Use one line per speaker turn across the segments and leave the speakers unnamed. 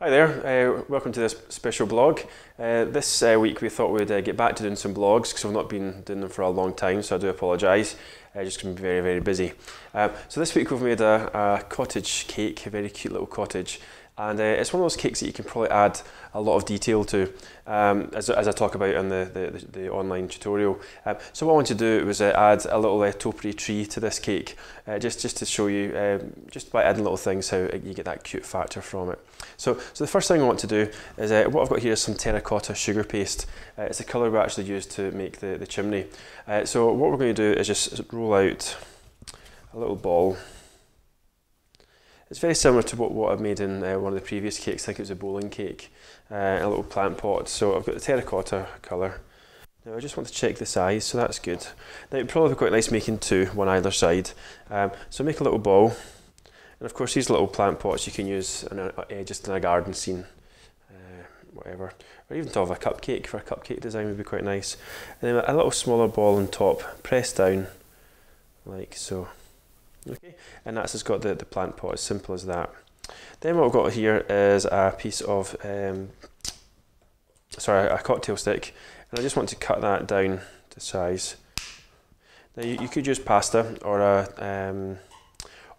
Hi there, uh, welcome to this special blog. Uh, this uh, week we thought we'd uh, get back to doing some blogs because I've not been doing them for a long time, so I do apologise. Uh, just been very, very busy. Uh, so this week we've made a, a, cottage cake, a very cute little cottage. And uh, it's one of those cakes that you can probably add a lot of detail to, um, as, as I talk about in the, the, the online tutorial. Um, so what I wanted to do was uh, add a little uh, topiary tree to this cake, uh, just, just to show you, um, just by adding little things, how you get that cute factor from it. So, so the first thing I want to do is, uh, what I've got here is some terracotta sugar paste. Uh, it's the colour we actually used to make the, the chimney. so what we're going to do is just roll out a little ball it's very similar to what, what I've made in uh, one of the previous cakes. I think it was a bowling cake, uh, a little plant pot. So I've got the terracotta colour. Now I just want to check the size, so that's good. Now it'd probably be quite nice making two, one either side. Um, so make a little bowl. And of course these little plant pots you can use in a, uh, just in a garden scene, uh, whatever. Or even to have a cupcake for a cupcake design would be quite nice. And then a little smaller ball on top, press down like so. Okay, and that's just got the, the plant pot, as simple as that. Then what I've got here is a piece of, um, sorry, a cocktail stick, and I just want to cut that down to size. Now you, you could use pasta or a, um,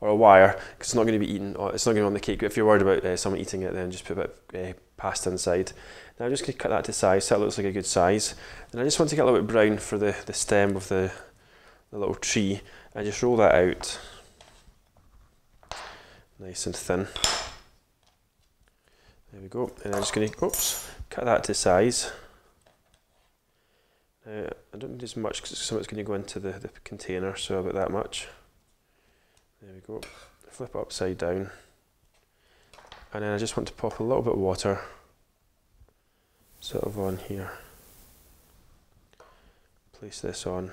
or a wire, because it's not going to be eaten, it's not going to be on the cake, but if you're worried about uh, someone eating it, then just put a bit of uh, pasta inside. Now I'm just going to cut that to size, so that looks like a good size. And I just want to get a little bit brown for the, the stem of the, the little tree, and just roll that out nice and thin. There we go. And I'm just going to oops, cut that to size. Uh, I don't need as much because some of it's going to go into the, the container, so about that much. There we go. Flip it upside down. And then I just want to pop a little bit of water sort of on here. Place this on.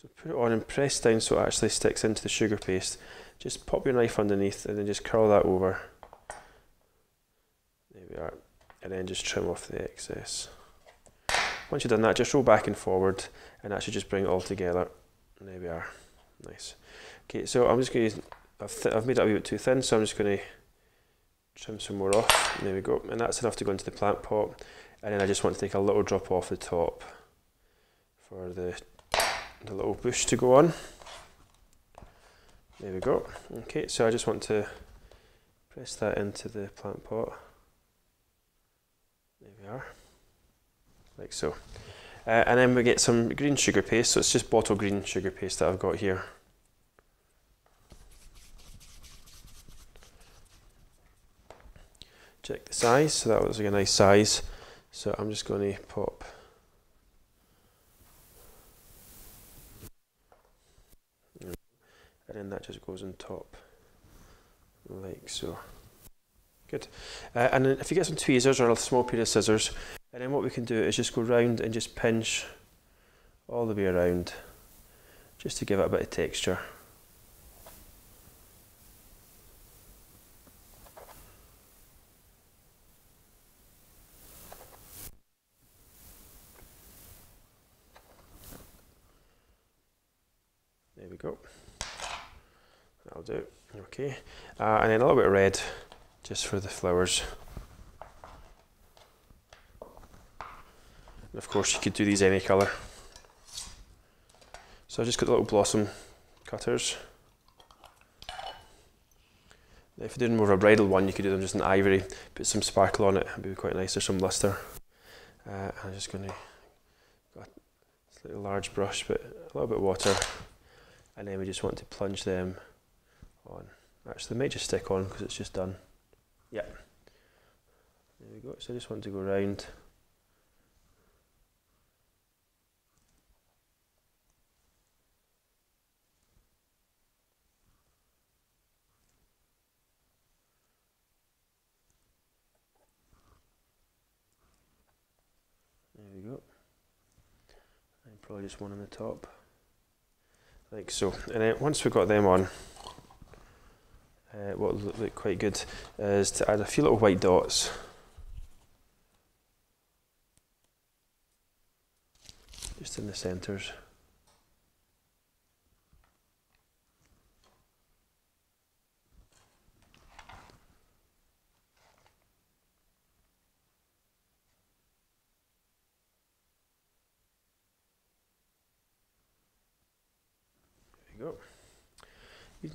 So put it on and press down so it actually sticks into the sugar paste. Just pop your knife underneath and then just curl that over. There we are. And then just trim off the excess. Once you've done that, just roll back and forward and should just bring it all together. And there we are. Nice. Okay, so I'm just going to, I've, I've made it a wee bit too thin, so I'm just going to trim some more off. There we go. And that's enough to go into the plant pot. And then I just want to take a little drop off the top for the the little bush to go on. There we go. Okay, so I just want to press that into the plant pot. There we are, like so. Uh, and then we get some green sugar paste, so it's just bottle green sugar paste that I've got here. Check the size, so that was like a nice size. So I'm just going to pop and then that just goes on top like so. Good. Uh, and then if you get some tweezers or a small pair of scissors, and then what we can do is just go round and just pinch all the way around, just to give it a bit of texture. There we go. That'll do. Okay. Uh, and then a little bit of red just for the flowers. And of course you could do these any colour. So I've just got the little blossom cutters. If you're doing more of a bridal one, you could do them just in ivory, put some sparkle on it, it'd be quite nice, or some lustre. Uh, I'm just going to, got a little large brush, but a little bit of water, and then we just want to plunge them on. Actually, they might just stick on because it's just done. Yeah. There we go. So I just want to go round. There we go. And probably just one on the top. Like so. And then once we've got them on, uh, what will look quite good is to add a few little white dots. Just in the centres.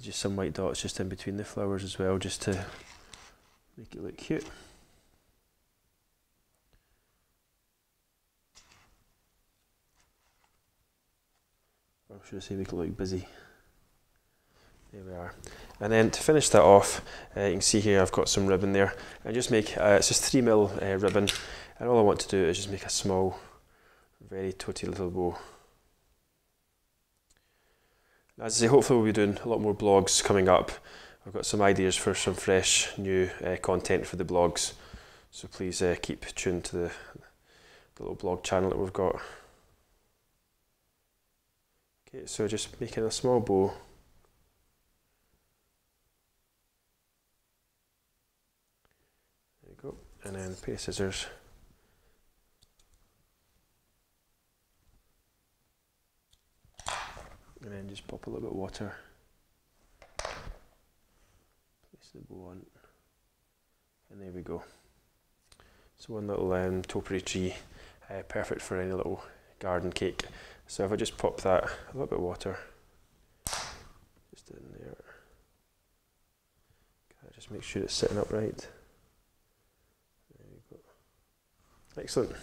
Just some white dots just in between the flowers as well, just to make it look cute. Or should I say make it look busy? There we are. And then to finish that off, uh, you can see here I've got some ribbon there. I just make, uh, it's just 3 mil uh, ribbon, and all I want to do is just make a small, very toty little bow. As I say, hopefully we'll be doing a lot more blogs coming up. I've got some ideas for some fresh new uh, content for the blogs, so please uh, keep tuned to the, the little blog channel that we've got. Okay, so just making a small bow. There you go. And then pair of scissors. And then just pop a little bit of water. Place the bow on. And there we go. So one little um, topiary tree, uh, perfect for any little garden cake. So if I just pop that, a little bit of water, just in there. okay, Just make sure it's sitting upright. There you go excellent.